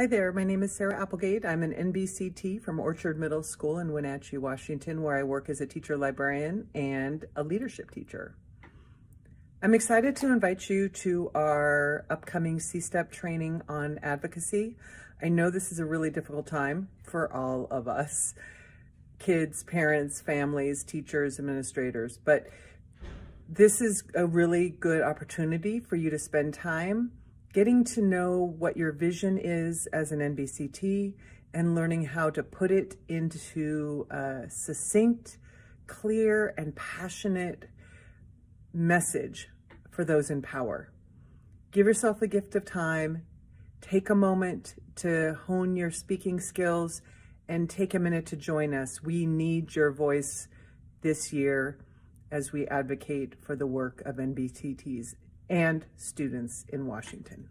Hi there, my name is Sarah Applegate. I'm an NBCT from Orchard Middle School in Wenatchee, Washington, where I work as a teacher librarian and a leadership teacher. I'm excited to invite you to our upcoming C-STEP training on advocacy. I know this is a really difficult time for all of us, kids, parents, families, teachers, administrators, but this is a really good opportunity for you to spend time getting to know what your vision is as an NBCT and learning how to put it into a succinct, clear, and passionate message for those in power. Give yourself the gift of time, take a moment to hone your speaking skills, and take a minute to join us. We need your voice this year as we advocate for the work of NBCTs and students in Washington.